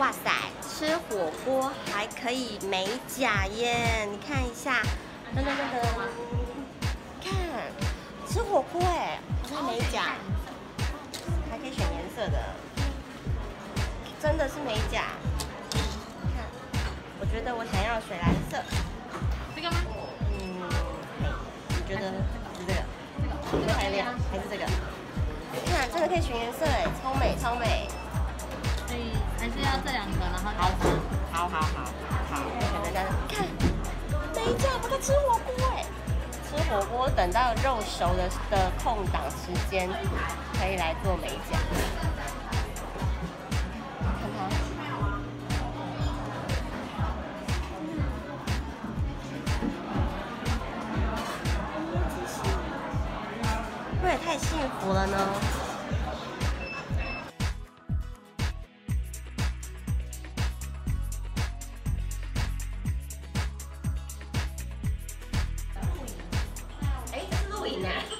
哇塞，吃火锅还可以美甲耶！你看一下，噔噔噔噔，看，吃火锅哎，是美甲，还可以选颜色的，真的是美甲。看，我觉得我想要水蓝色，这个吗？嗯，你觉得是这个？这个还亮，还是这个？看，真的可以选颜色哎，超美超美。这两个，然后好，好，好，好，好，选择在看，等一下，我在吃火锅哎，吃火锅等到肉熟的的空档时间，可以来做美甲。看它，会不会太幸福了呢？that.